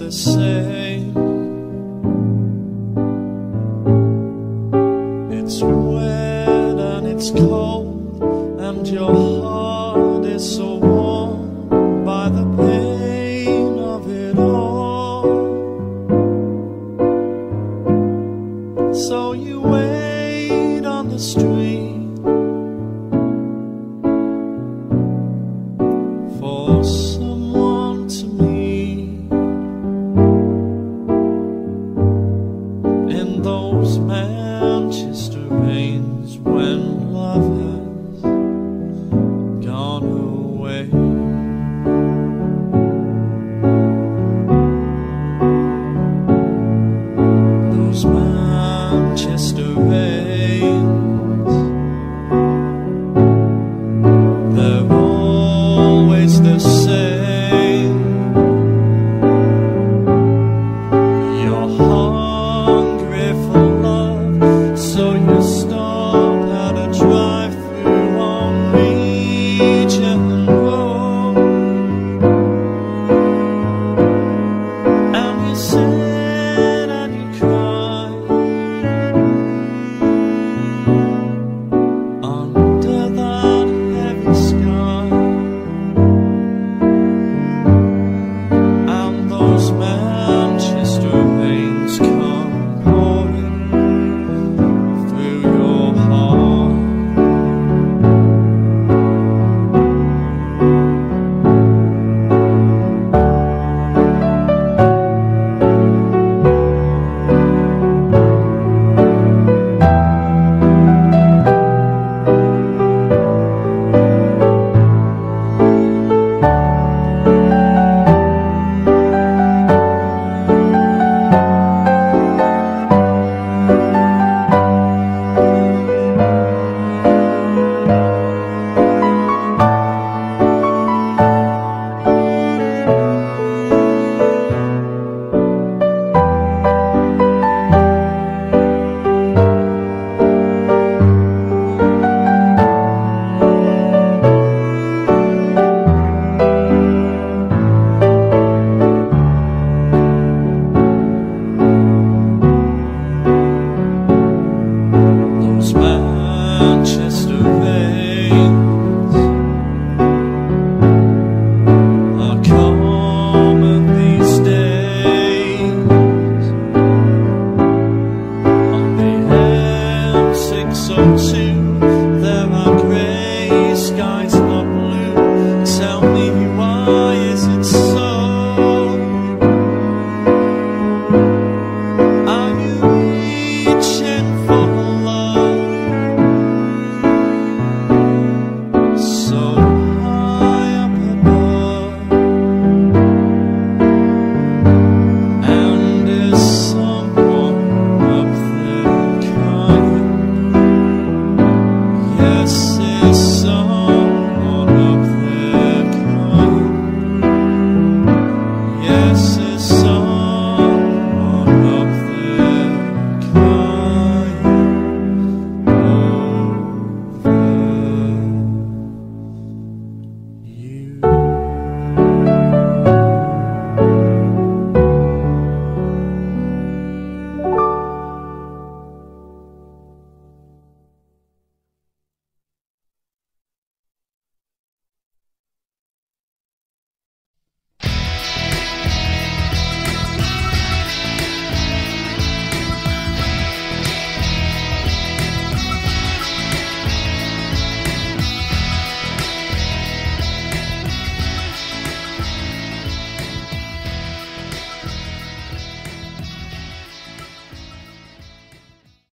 the same. It's wet and it's cold, and your heart is so warm by the pain of it all. So you wait on the street Manchester Red. exceção.